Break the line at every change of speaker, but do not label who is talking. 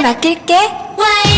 맡길게.